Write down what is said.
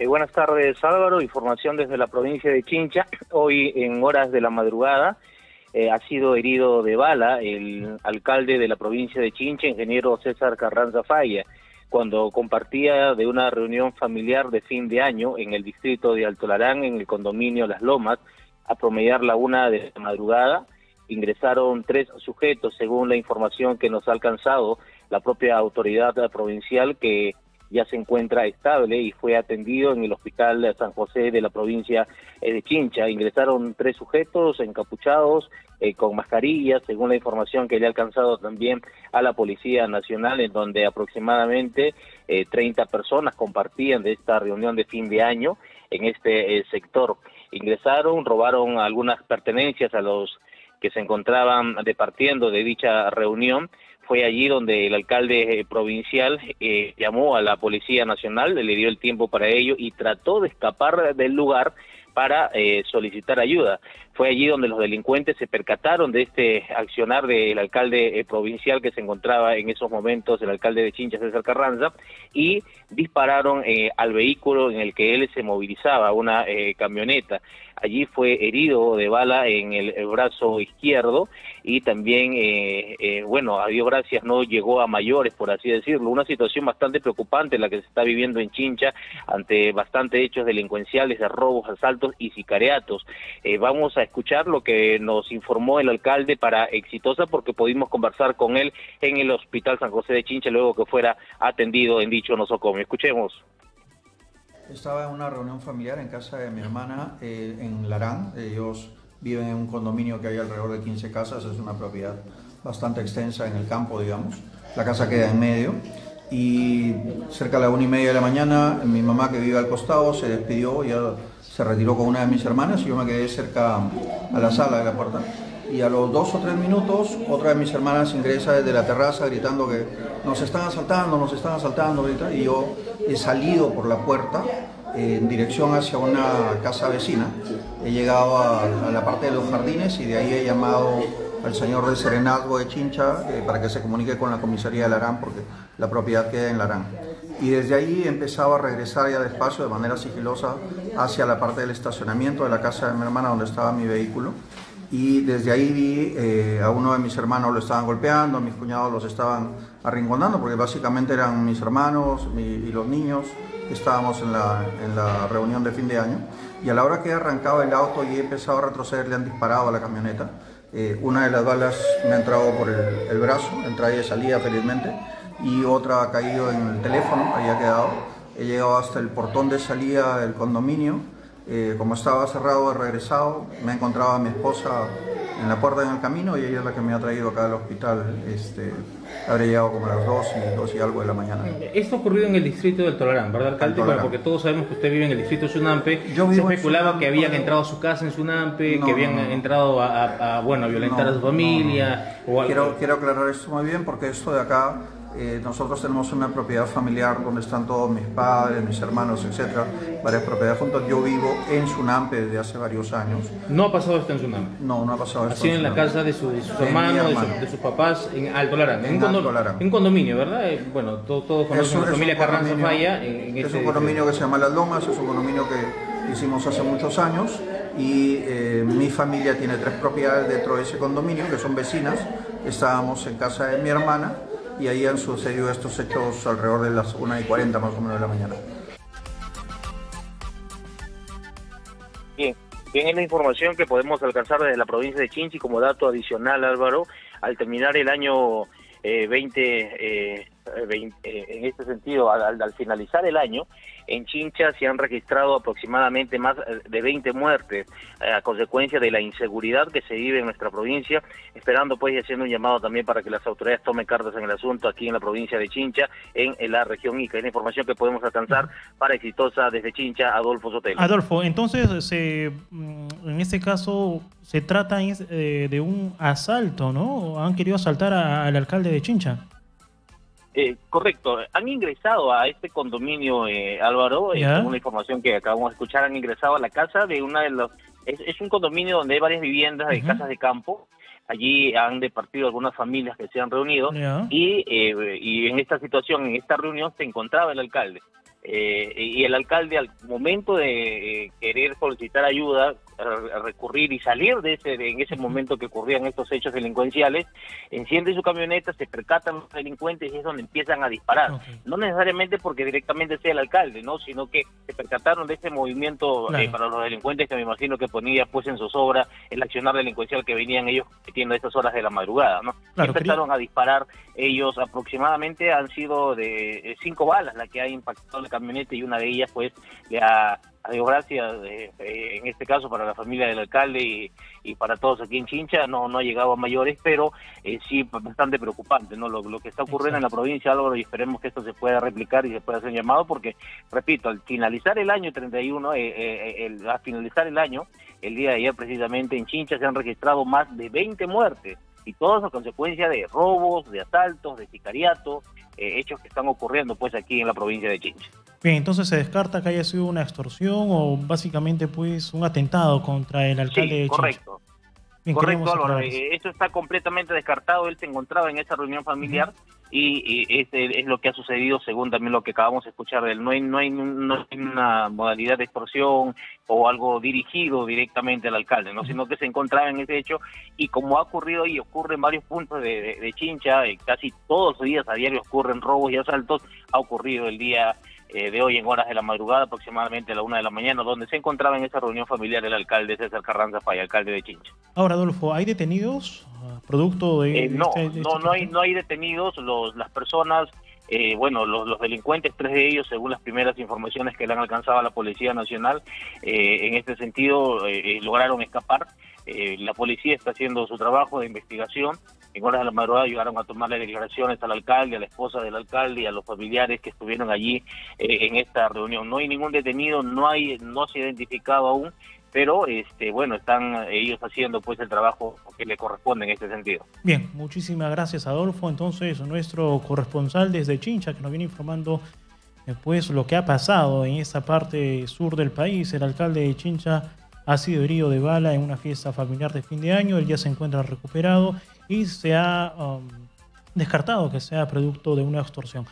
Eh, buenas tardes, Álvaro. Información desde la provincia de Chincha. Hoy, en horas de la madrugada, eh, ha sido herido de bala el alcalde de la provincia de Chincha, ingeniero César Carranza Falla, cuando compartía de una reunión familiar de fin de año en el distrito de Alto Larán, en el condominio Las Lomas, a promediar la una de la madrugada. Ingresaron tres sujetos, según la información que nos ha alcanzado la propia autoridad provincial, que ya se encuentra estable y fue atendido en el Hospital San José de la provincia eh, de Chincha. Ingresaron tres sujetos encapuchados eh, con mascarillas, según la información que le ha alcanzado también a la Policía Nacional, en donde aproximadamente eh, 30 personas compartían de esta reunión de fin de año en este eh, sector. Ingresaron, robaron algunas pertenencias a los que se encontraban departiendo de dicha reunión fue allí donde el alcalde eh, provincial eh, llamó a la Policía Nacional, le dio el tiempo para ello y trató de escapar del lugar para eh, solicitar ayuda. Fue allí donde los delincuentes se percataron de este accionar del alcalde eh, provincial que se encontraba en esos momentos, el alcalde de Chincha, César Carranza, y dispararon eh, al vehículo en el que él se movilizaba, una camioneta. Allí fue herido de bala en el, brazo izquierdo y también, bueno, a Dios gracias, no llegó a mayores, por así decirlo. Una situación bastante preocupante la que se está viviendo en Chincha ante bastantes hechos delincuenciales de robos, asaltos y sicariatos. Eh, vamos a escuchar lo que nos informó el alcalde para Exitosa porque pudimos conversar con él en el Hospital San José de Chincha luego que fuera atendido en dicho nosocomio. Escuchemos. Estaba en una reunión familiar en casa de mi hermana eh, en Larán. Ellos viven en un condominio que hay alrededor de 15 casas, es una propiedad bastante extensa en el campo, digamos. La casa queda en medio y cerca de la una y media de la mañana mi mamá que vive al costado se despidió, ya se retiró con una de mis hermanas y yo me quedé cerca a la sala de la puerta. Y a los dos o tres minutos otra de mis hermanas ingresa desde la terraza gritando que nos están asaltando, nos están asaltando, y yo he salido por la puerta en dirección hacia una casa vecina. He llegado a, a la parte de los jardines y de ahí he llamado al señor de Serenazgo de Chincha eh, para que se comunique con la comisaría de Larán porque la propiedad queda en Larán. Y desde ahí empezaba a regresar ya despacio de manera sigilosa hacia la parte del estacionamiento de la casa de mi hermana donde estaba mi vehículo. Y desde ahí vi eh, a uno de mis hermanos lo estaban golpeando, a mis cuñados los estaban arrinconando porque básicamente eran mis hermanos y los niños que estábamos en la, en la reunión de fin de año. Y a la hora que he arrancado el auto y he empezado a retroceder, le han disparado a la camioneta eh, una de las balas me ha entrado por el, brazo, entrada y salía felizmente, y otra ha caído en el teléfono, ahí ha quedado. He llegado hasta el portón de salida del condominio. Eh, como estaba cerrado, he regresado. Me ha encontrado a mi esposa en la puerta en el camino y ella es la que me ha traído acá al hospital. Este, habré llegado como a las 2 y, 2 y algo de la mañana. Esto ha ocurrido en el distrito del Tolarán, ¿verdad, alcalde? Bueno, porque todos sabemos que usted vive en el distrito de Sunampe. Yo Se especulaba que habían entrado a su casa en Sunampe, que habían entrado a, bueno, a violentar a su familia. quiero, quiero aclarar esto muy bien porque esto de acá eh, nosotros tenemos una propiedad familiar donde están todos mis padres, mis hermanos, etcétera, varias propiedades juntas. Yo vivo en Sunampe desde hace varios años. ¿No ha pasado esto en Sunampe? No, no ha pasado esto. Así en, la casa de, sus hermanos, de, sus papás, en Alto Larán. En, un condominio, ¿verdad? Eh, bueno, todos todo conocen la familia Carranza Falla. En, es un este condominio que se llama Las Lomas, es un condominio que hicimos hace muchos años y eh, mi familia tiene tres propiedades dentro de ese condominio que son vecinas. Estábamos en casa de mi hermana y ahí han sucedido estos hechos alrededor de las 1 y 40 más o menos de la mañana. Bien, bien es la información que podemos alcanzar desde la provincia de Chinchi como dato adicional, Álvaro. Al terminar el año 20, eh, eh, en este sentido, al, finalizar el año, en Chincha se han registrado aproximadamente más de 20 muertes a consecuencia de la inseguridad que se vive en nuestra provincia, esperando pues y haciendo un llamado también para que las autoridades tomen cartas en el asunto aquí en la provincia de Chincha, en, la región Ica. Es la información que podemos alcanzar para Exitosa desde Chincha, Adolfo Sotelo. Adolfo, entonces, se, mm, en este caso, se trata de un asalto, ¿no? Han querido asaltar al alcalde de Chincha. Eh, correcto, han ingresado a este condominio, eh, Álvaro, eh, según la información que acabamos de escuchar, han ingresado a la casa de una de los... Es, un condominio donde hay varias viviendas de casas de campo, allí han departido algunas familias que se han reunido y, y en esta situación, en esta reunión se encontraba el alcalde. eh, y el alcalde al momento de eh, querer solicitar ayuda, recurrir y salir de ese en ese momento que ocurrían estos hechos delincuenciales, enciende su camioneta, se percatan los delincuentes y es donde empiezan a disparar. No necesariamente porque directamente sea el alcalde, no, sino que se percataron de ese movimiento eh, para los delincuentes que me imagino que ponía pues en sus obras el accionar delincuencial que venían ellos cometiendo a estas horas de la madrugada, ¿no? empezaron a disparar ellos aproximadamente han sido de cinco balas la que ha impactado camioneta y una de ellas pues le ha, a Dios gracias, eh, eh, en este caso para la familia del alcalde y, para todos aquí en Chincha, no, no ha llegado a mayores, pero eh, sí bastante preocupante, ¿no? Lo, que está ocurriendo en la provincia de Álvaro y esperemos que esto se pueda replicar y se pueda hacer llamado, porque, repito, al finalizar el año 31, el, al finalizar el año, el día de ayer precisamente en Chincha se han registrado más de 20 muertes y todas a consecuencia de robos, de asaltos, de sicariato, eh, hechos que están ocurriendo pues aquí en la provincia de Chincha. Bien, entonces se descarta que haya sido una extorsión o básicamente pues un atentado contra el alcalde de Chincha. Correcto. correcto, Álvaro. Eh, eso está completamente descartado. Él se encontraba en esa reunión familiar y, es, es, lo que ha sucedido según también lo que acabamos de escuchar de él. No hay, no hay, no hay una modalidad de extorsión o algo dirigido directamente al alcalde, no sino que se encontraba en ese hecho y como ha ocurrido y ocurre en varios puntos de, de, Chincha, eh, casi todos los días a diario ocurren robos y asaltos, ha ocurrido el día eh, de hoy en horas de la madrugada, aproximadamente a la una de la mañana, donde se encontraba en esa reunión familiar el alcalde César Carranza Fay, alcalde de Chincha. Ahora, Adolfo, ¿hay detenidos ah, producto de...? Eh, no, este, no, este no, hay, no hay detenidos, los, las personas... Eh, bueno, los, los, delincuentes, tres de ellos, según las primeras informaciones que le han alcanzado a la Policía Nacional, en este sentido lograron escapar. la policía está haciendo su trabajo de investigación en horas de la madrugada llegaron a tomarle declaraciones al alcalde, a la esposa del alcalde y a los familiares que estuvieron allí eh, en esta reunión. No hay ningún detenido, no hay, no se ha identificado aún, pero este, bueno, están ellos haciendo pues el trabajo que le corresponde en este sentido. Bien, muchísimas gracias Adolfo. Entonces, nuestro corresponsal desde Chincha que nos viene informando eh, pues lo que ha pasado en esta parte sur del país, el alcalde de Chincha ha sido herido de bala en una fiesta familiar de fin de año, él ya se encuentra recuperado y se ha um, descartado que sea producto de una extorsión.